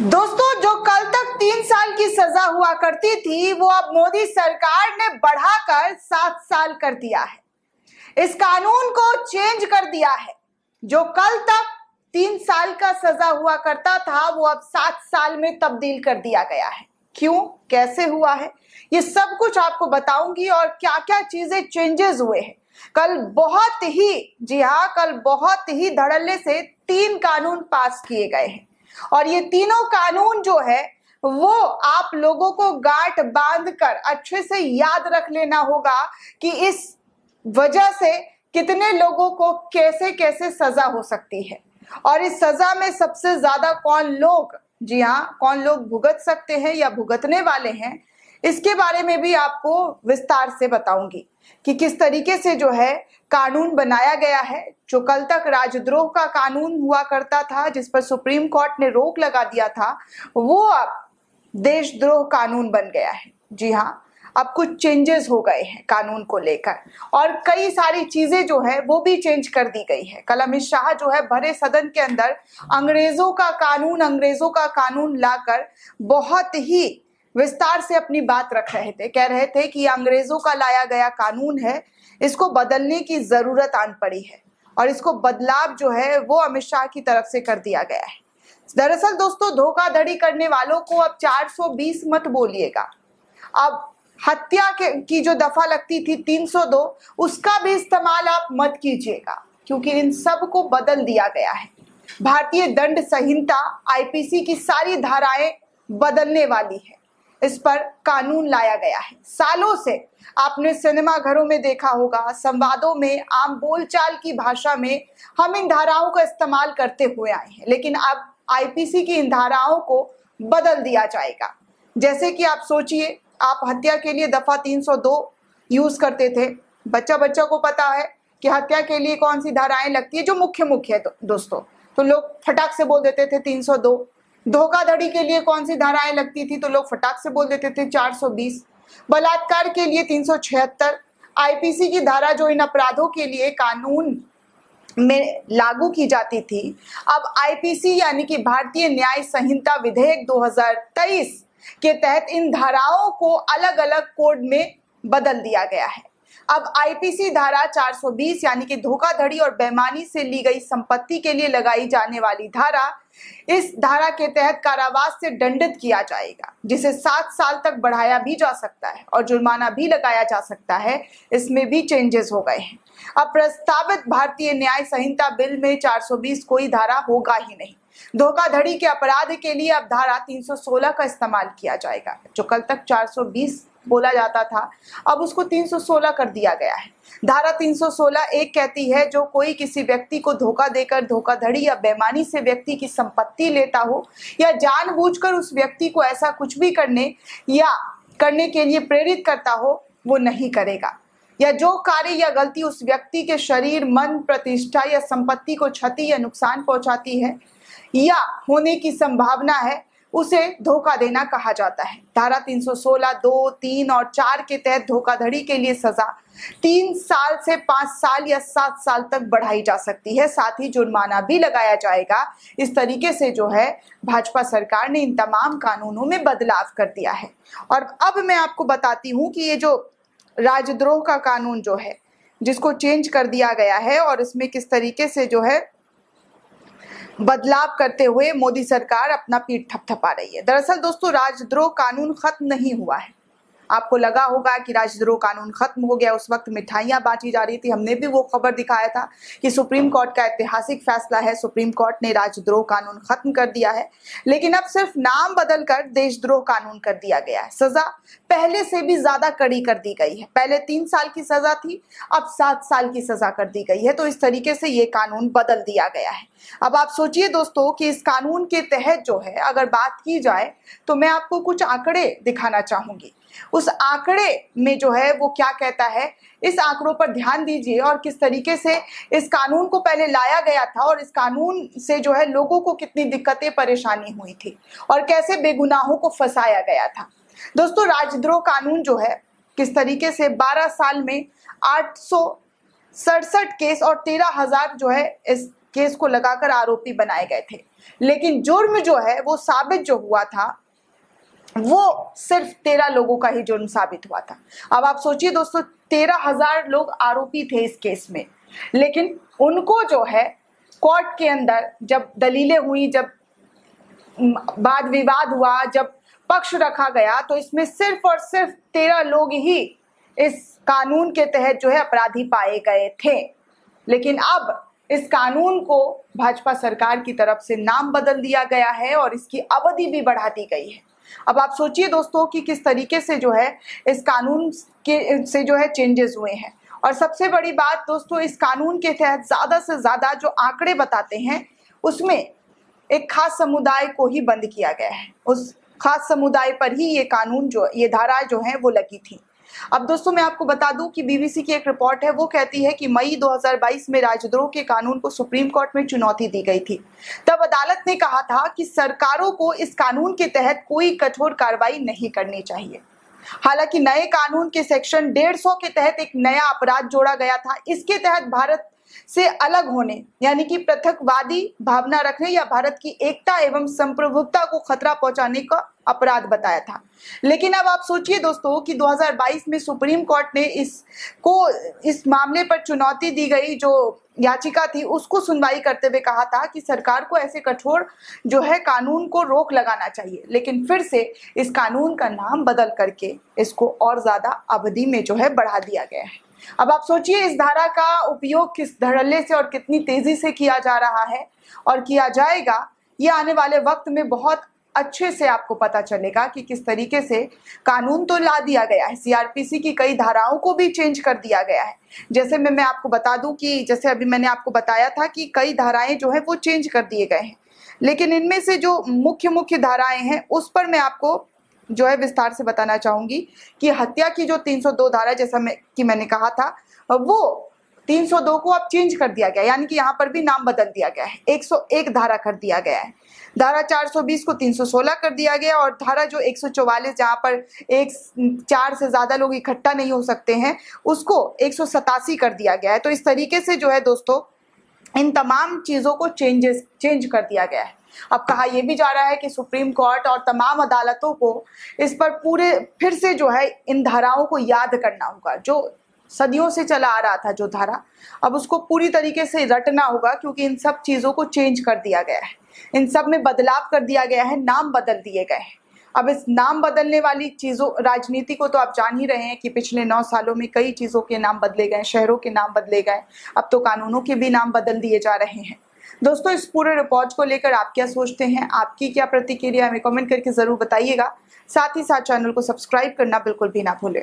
दोस्तों, जो कल तक तीन साल की सजा हुआ करती थी, वो अब मोदी सरकार ने बढ़ाकर सात साल कर दिया है। इस कानून को चेंज कर दिया है। जो कल तक तीन साल का सजा हुआ करता था, वो अब सात साल में तब्दील कर दिया गया है। क्यों? कैसे हुआ है? ये सब कुछ आपको बताऊँगी और क्या क्या चीज़ें चेंजेस हुए हैं। कल बहुत ही, जी हाँ कल बहुत ही धड़ल्ले से तीन कानून पास किए गए हैं। और ये तीनों कानून जो है, वो आप लोगों को गांठ बाँध कर अच्छे से याद रख लेना होगा कि इस वजह से कितने लोगों को कैसे कैसे सजा हो सकती है। और इस सजा में सबसे ज़्यादा कौन लोग, जी हाँ कौन लोग भुगत सकते हैं या भुगतने वाले हैं इसके बारे में भी आपको विस्तार से बताऊँगी कि किस तरीके से जो है कानून बनाया गया है, जो कल तक राजद्रोह का कानून हुआ करता था, जिस पर सुप्रीम कोर्ट ने रोक लगा दिया था, वो अब देशद्रोह कानून बन गया है। जी हाँ अब कुछ चेंजेस हो गए हैं कानून को लेकर। और कई सारी चीज़ें जो है, वो भी चेंज कर दी गई है। कल अमित शाह जो है भरे सदन के अंदर अंग्रेज़ों का कानून, अंग्रेज़ों का कानून लाकर बहुत ही विस्तार से अपनी बात रख रहे थे। कह रहे थे कि अंग्रेज़ों का लाया गया कानून है, इसको बदलने की ज़रूरत आन पड़ी है और इसको बदलाव जो है वो अमित शाह की तरफ़ से कर दिया गया है। दरअसल दोस्तों, धोखाधड़ी करने वालों को अब 420 मत बोलिएगा। अब हत्या के, की जो दफ़ा लगती थी 302 उसका भी इस्तेमाल आप मत कीजिएगा, क्योंकि इन सबको बदल दिया गया है। भारतीय दंड संहिता, आईपीसी की सारी धाराएँ बदलने वाली है। इस पर कानून लाया गया है। सालों से आपने सिनेमा घरों में देखा होगा, संवादों में, आम बोलचाल की भाषा में हम इन धाराओं का इस्तेमाल करते हुए आए हैं, लेकिन अब आईपीसी की इन धाराओं को बदल दिया जाएगा। जैसे कि आप सोचिए, आप हत्या के लिए दफ़ा 302 यूज़ करते थे। बच्चा बच्चा को पता है कि हत्या के लिए कौन सी धाराएँ लगती है, जो मुख्य मुख्य है दोस्तों। तो लोग फटाक से बोल देते थे 302 धोखाधड़ी के लिए कौन सी धाराएँ लगती थी तो लोग फटाक से बोल देते थे 420 बलात्कार के लिए तीन आईपीसी की धारा जो इन अपराधों के लिए कानून में लागू की जाती थी, अब आईपीसी यानी कि भारतीय न्याय संहिता विधेयक 2023 के तहत इन धाराओं को अलग अलग कोड में बदल दिया गया है। अब आईपीसी धारा 420 यानी कि धोखाधड़ी और बेमानी से ली गई संपत्ति के लिए लगाई जाने वाली धारा इस धारा के तहत कारावास से दंडित किया जाएगा, जिसे सात साल तक बढ़ाया भी जा सकता है और जुर्माना भी लगाया जा सकता है, इसमें भी चेंजेस हो गए हैं। अब प्रस्तावित भारतीय न्याय संहिता बिल में 420 कोई धारा होगा ही नहीं। धोखाधड़ी के अपराध के लिए अब धारा 316 का इस्तेमाल किया जाएगा, जो कल तक 420 बोला जाता था। अब उसको 316 कर दिया गया है। धारा 316 एक कहती है, जो कोई किसी व्यक्ति को धोखा देकर धोखाधड़ी या बेमानी से व्यक्ति की संपत्ति लेता हो, या जानबूझकर उस व्यक्ति को ऐसा कुछ भी करने या करने के लिए प्रेरित करता हो, वो नहीं करेगा। या जो कार्य या गलती उस व्यक्ति के शरीर, मन, प्रतिष्ठा या संपत्ति को क्षति या नुकसान पहुंचाती है, या होने की संभावना है उसे धोखा देना कहा जाता है। धारा 316 दो, तीन और चार के तहत धोखाधड़ी के लिए सजा तीन साल से पाँच साल या सात साल तक बढ़ाई जा सकती है। साथ ही जुर्माना भी लगाया जाएगा। इस तरीके से जो है, भाजपा सरकार ने इन तमाम कानूनों में बदलाव कर दिया है। और अब मैं आपको बताती हूँ कि ये जो राजद्रोह का कानून जो है, जिसको चेंज कर दिया गया है और इसमें किस तरीके से जो है बदलाव करते हुए मोदी सरकार अपना पीठ थपथपा रही है। दरअसल दोस्तों, राजद्रोह कानून खत्म नहीं हुआ है। आपको लगा होगा कि राजद्रोह कानून खत्म हो गया, उस वक्त मिठाइयाँ बांटी जा रही थी, हमने भी वो खबर दिखाया था कि सुप्रीम कोर्ट का ऐतिहासिक फैसला है, सुप्रीम कोर्ट ने राजद्रोह कानून खत्म कर दिया है, लेकिन अब सिर्फ़ नाम बदल कर देशद्रोह कानून कर दिया गया है। सजा पहले से भी ज़्यादा कड़ी कर दी गई है। पहले तीन साल की सजा थी, अब सात साल की सजा कर दी गई है तो इस तरीके से ये कानून बदल दिया गया है। अब आप सोचिए दोस्तों कि इस कानून के तहत जो है, अगर बात की जाए तो मैं आपको कुछ आंकड़े दिखाना चाहूँगी। उस आंकड़े में जो है वो क्या कहता है? इस आंकड़ों पर ध्यान दीजिए और किस तरीके से इस कानून को पहले लाया गया था और इस कानून से जो है लोगों को कितनी दिक्कतें, परेशानी हुई थी और कैसे बेगुनाहों को फंसाया गया था। दोस्तों, राजद्रोह कानून जो है किस तरीके से 12 साल में आठ सड़सठ केस और तेरह हज़ार जो है इस केस को लगाकर आरोपी बनाए गए थे। लेकिन जुर्म जो है वो साबित जो हुआ था वो सिर्फ़ तेरह लोगों का ही जुर्म साबित हुआ था। अब आप सोचिए दोस्तों, तेरह हज़ार लोग आरोपी थे इस केस में। लेकिन उनको जो है, कोर्ट के अंदर जब दलीलें हुई, जब वाद विवाद हुआ, जब पक्ष रखा गया तो इसमें सिर्फ़ और सिर्फ़ तेरह लोग ही इस कानून के तहत जो है अपराधी पाए गए थे। लेकिन अब इस कानून को भाजपा सरकार की तरफ़ से नाम बदल दिया गया है और इसकी अवधि भी बढ़ा दी गई है। अब आप सोचिए दोस्तों कि किस तरीके से जो है, इस कानून के, से जो है चेंजेस हुए हैं। और सबसे बड़ी बात दोस्तों, इस कानून के तहत ज़्यादा से ज़्यादा जो आंकड़े बताते हैं, उसमें एक खास समुदाय को ही बंद किया गया है। उस खास समुदाय पर ही ये कानून जो, ये धारा जो है, वो लगी थी। अब दोस्तों मैं आपको बता दूँ कि बीबीसी की एक रिपोर्ट है, वो कहती है कि मई 2022 में राजद्रोह के कानून को सुप्रीम कोर्ट में चुनौती दी गई थी। तब अदालत ने कहा था कि सरकारों को इस कानून के तहत कोई कठोर कार्रवाई नहीं करनी चाहिए। हालाँकि नए कानून के सेक्शन डेढ़ सौ के तहत एक नया अपराध जोड़ा गया था। इसके तहत भारत से अलग होने, यानी कि पृथकवादी भावना रखने या भारत की एकता एवं संप्रभुता को खतरा पहुँचाने का अपराध बताया था। लेकिन अब आप सोचिए दोस्तों कि 2022 में सुप्रीम कोर्ट ने इस को इस मामले पर चुनौती दी गई जो याचिका थी, उसको सुनवाई करते हुए कहा था कि सरकार को ऐसे कठोर जो है कानून को रोक लगाना चाहिए, लेकिन फिर से इस कानून का नाम बदल करके इसको और ज़्यादा अवधि में जो है बढ़ा दिया गया है। अब आप सोचिए, इस धारा का उपयोग किस धड़ल्ले से और कितनी तेज़ी से किया जा रहा है और किया जाएगा, ये आने वाले वक्त में बहुत अच्छे से आपको पता चलेगा कि किस तरीके से कानून तो ला दिया गया है। सीआरपीसी की कई धाराओं को भी चेंज कर दिया गया है। जैसे मैं मैं आपको बता दूँ कि, जैसे अभी मैंने आपको बताया था कि कई धाराएँ जो है वो चेंज कर दिए गए हैं। लेकिन इनमें से जो मुख्य मुख्य धाराएँ हैं, उस पर मैं आपको जो है विस्तार से बताना चाहूँगी कि हत्या की जो 302 धारा जैसा मैं, कि मैंने कहा था, वो 302 को अब चेंज कर दिया गया यानी कि यहाँ पर भी नाम बदल दिया गया है। 101 धारा कर दिया गया है। धारा 420 को 316 कर दिया गया और धारा जो 144 जहाँ पर एक चार से ज़्यादा लोग इकट्ठा नहीं हो सकते हैं, उसको एक सौ सतासी कर दिया गया है। तो इस तरीके से जो है दोस्तों, इन तमाम चीज़ों को चेंजेस चेंज कर दिया गया है। अब कहा यह भी जा रहा है कि सुप्रीम कोर्ट और तमाम अदालतों को इस पर पूरे फिर से जो है इन धाराओं को याद करना होगा। जो सदियों से चला आ रहा था जो धारा, अब उसको पूरी तरीके से रटना होगा क्योंकि इन सब चीज़ों को चेंज कर दिया गया है। इन सब में बदलाव कर दिया गया है, नाम बदल दिए गए हैं। अब इस नाम बदलने वाली चीज़ों, राजनीति को तो आप जान ही रहे हैं कि पिछले नौ सालों में कई चीज़ों के नाम बदले गए शहरों के नाम बदले गए अब तो कानूनों के भी नाम बदल दिए जा रहे हैं। दोस्तों, इस पूरे रिपोर्ट को लेकर आप क्या सोचते हैं? आपकी क्या प्रतिक्रिया हमें कमेंट करके ज़रूर बताइएगा। साथ ही साथ चैनल को सब्सक्राइब करना बिल्कुल भी ना भूलें।